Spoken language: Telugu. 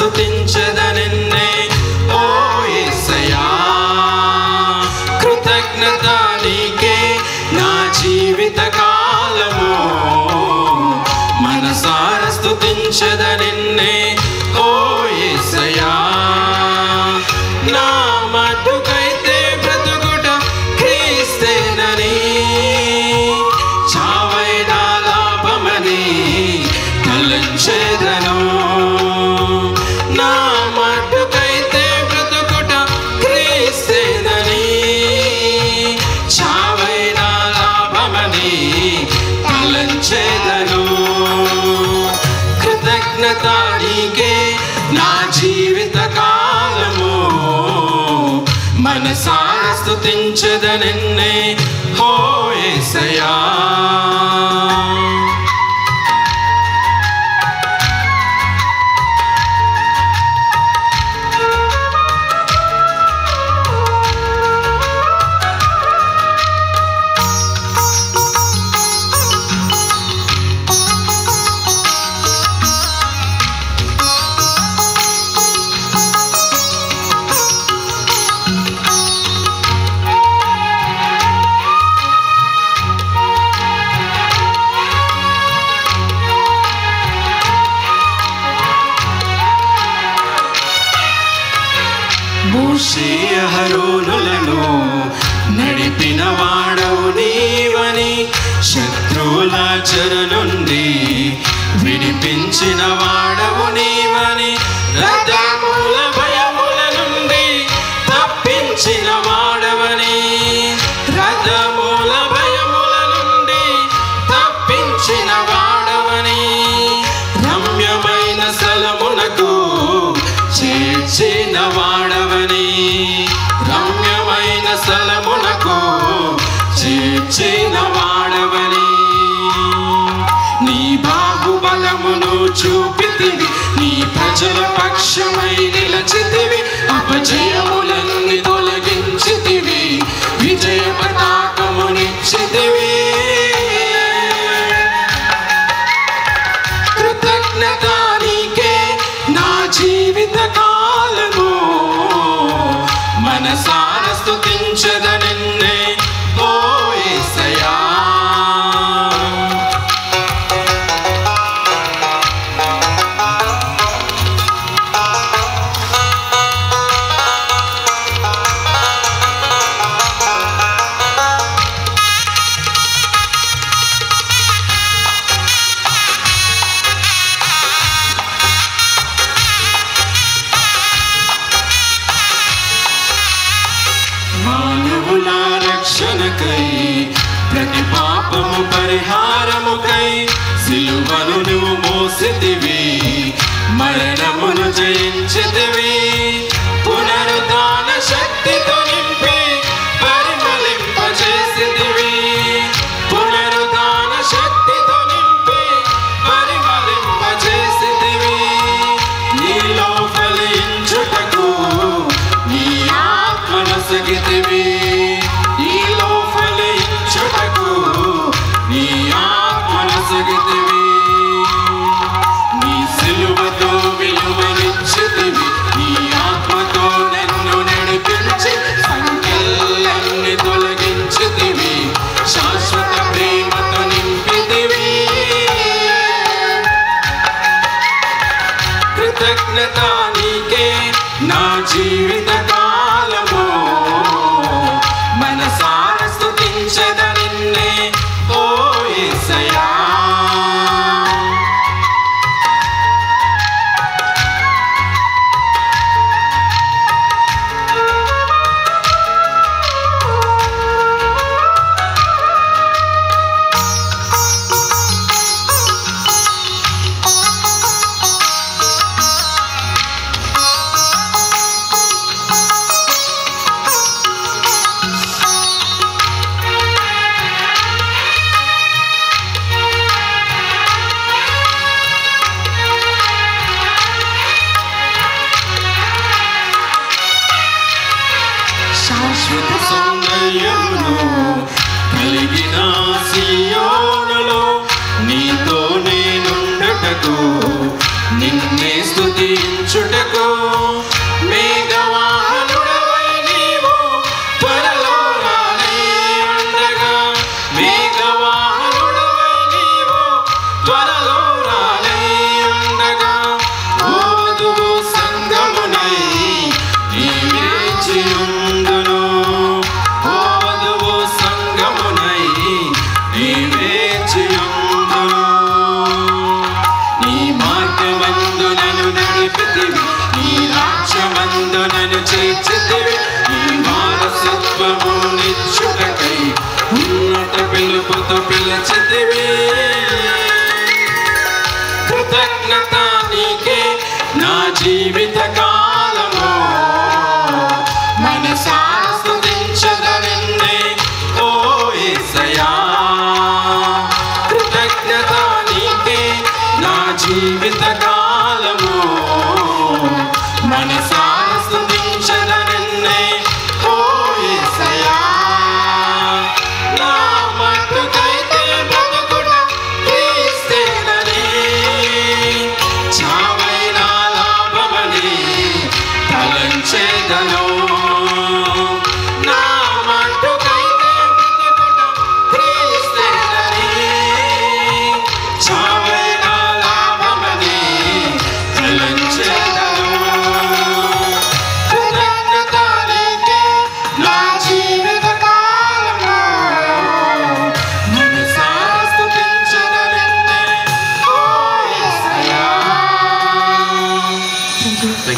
మనసార స్తుతించదనిన్నే ఓ యేసయ్యా కృతజ్ఞత నీకే నా జీవిత కాలము మనసార స్తుతించదనిన్నే హో వాడవు నీవని శత్రువుల చెర నుండి విడిపించిన వాడవు నీవని రథముల భయముల నుండి తప్పించిన వాడవని రథముల భయముల నుండి తప్పించిన వాడవని రమ్యమైన స్థలమునకు చేర్చిన వాడవని రమ్యమైన స్థలమునకు చేర్చిన వాడవని నీ బాహుబలమును చూపితివి నీ ప్రజల పక్షమై నిలచితివి అపజయము ప్రతి పాపము పరిహారముకై సిలువను నువ్వు మోసితివి. మరణమును జయించితివి. కృతజ్ఞత నీకే నా జీవిత confiance. the